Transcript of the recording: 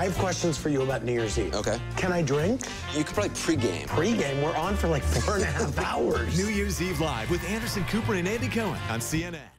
I have questions for you about New Year's Eve. Okay. Can I drink? You could probably pregame. Pregame. we're on for like four and a half hours. New Year's Eve Live with Anderson Cooper and Andy Cohen on CNN.